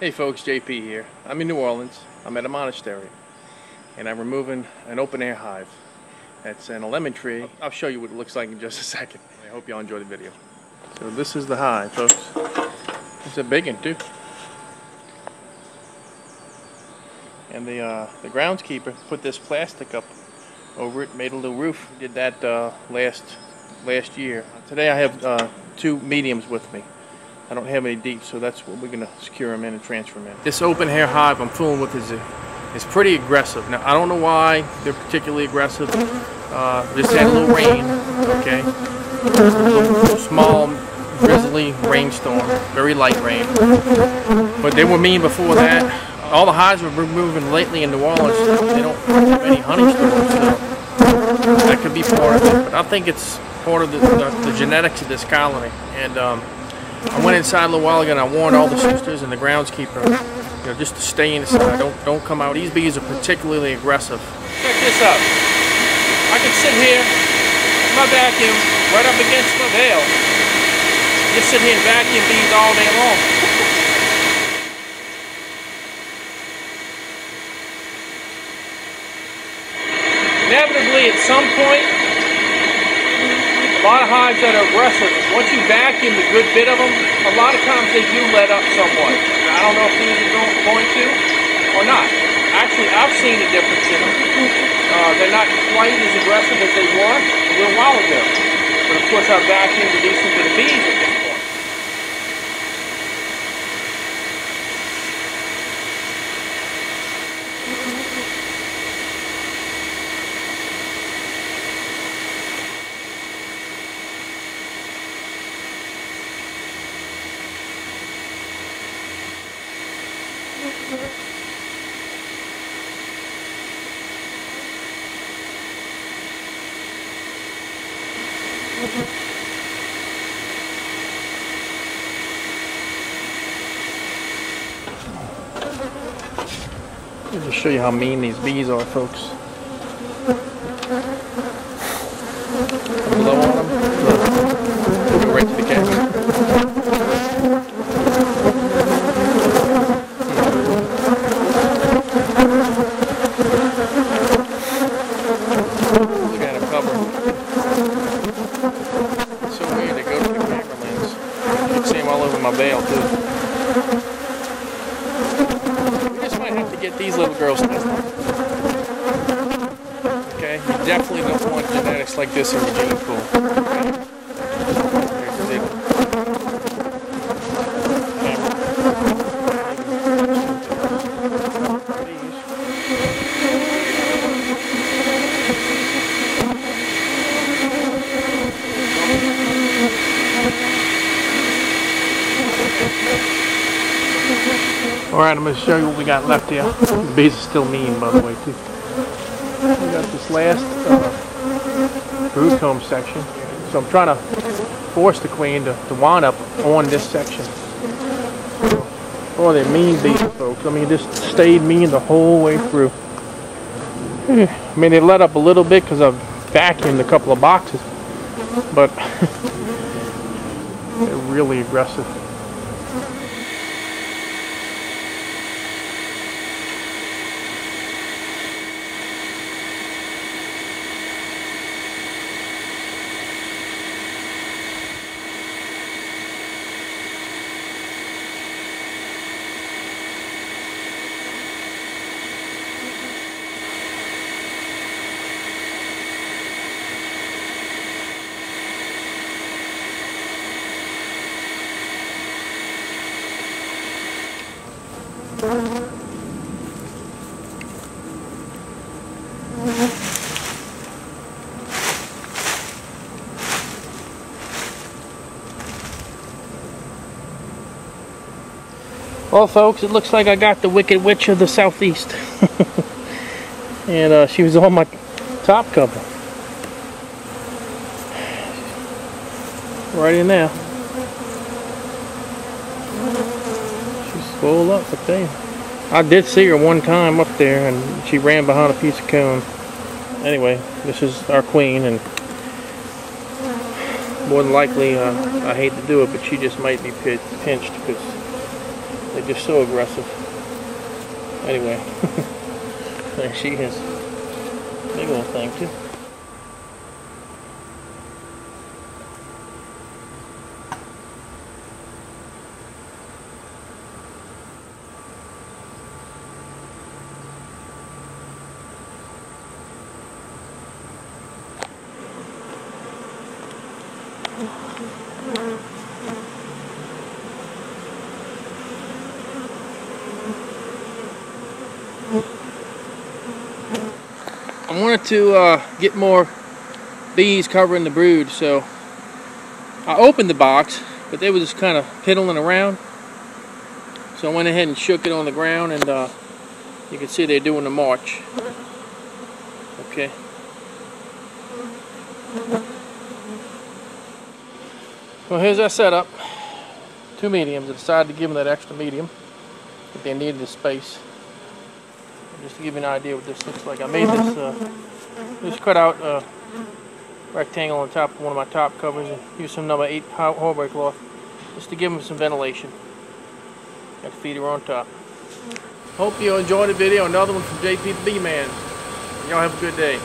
Hey folks, JP here. I'm in New Orleans. I'm at a monastery and I'm removing an open air hive. That's in a lemon tree. I'll show you what it looks like in just a second. I hope y'all enjoy the video. So this is the hive, folks. It's a big one too. And the uh, the groundskeeper put this plastic up over it, made a little roof. Did that uh, last last year. Today I have uh, two mediums with me. I don't have any deep, so that's what we're going to secure them in and transfer them in. This open air hive I'm fooling with is, is pretty aggressive. Now, I don't know why they're particularly aggressive. Uh, just had a little rain, okay? Little small, drizzly rainstorm, very light rain. But they were mean before that. All the hives we're moving lately in New Orleans, they don't have any honey stores, so that could be part of it. But I think it's part of the, the, the genetics of this colony. And um, I went inside a little while ago and I warned all the sisters and the groundskeeper, you know, just to stay inside. Don't don't come out. These bees are particularly aggressive. Check this out. I can sit here, my vacuum right up against my veil. Just sit here and vacuum bees all day long. Inevitably, at some point, a lot of hives that are aggressive, once you vacuum a good bit of them, a lot of times they do let up somewhat. Now, I don't know if these are going to or not. Actually, I've seen a difference in them. Uh, they're not quite as aggressive as they were a little while ago. But of course, I've vacuumed a decent bit of bees at this point. Me show you how mean these bees are, folks. Blow on them. Look. Go right to the camera. Look at him cover. It's so weird to go to the camera lens. You can see him all over my veil too. We just might girls. Okay, you definitely don't want genetics like this in your gene pool. Okay? Here's the big These. Alright, I'm going to show you what we got left here. The bees are still mean, by the way, too. We got this last uh, brood comb section. So I'm trying to force the queen to, to wind up on this section. Oh, they're mean bees, folks. I mean, just stayed mean the whole way through. I mean, they let up a little bit because I've vacuumed a couple of boxes. But they're really aggressive. Well, folks, it looks like I got the Wicked Witch of the Southeast. and uh, she was on my top cover. Right in there. Full up, tell you. I did see her one time up there, and she ran behind a piece of comb. Anyway, this is our queen, and more than likely, uh, I hate to do it, but she just might be pinched because They're just so aggressive. Anyway, there she is. Big old thing too. I wanted to uh, get more bees covering the brood, so I opened the box, but they were just kind of piddling around. So I went ahead and shook it on the ground, and uh, you can see they're doing the march. Okay. Well, here's our setup. Two mediums. I decided to give them that extra medium, but they needed the space just to give you an idea what this looks like. I made this, uh, just cut out a rectangle on top of one of my top covers and used some number 8 hardware cloth just to give them some ventilation. Got the feeder on top. Hope you enjoyed the video. Another one from JP Bee Man. Y'all have a good day.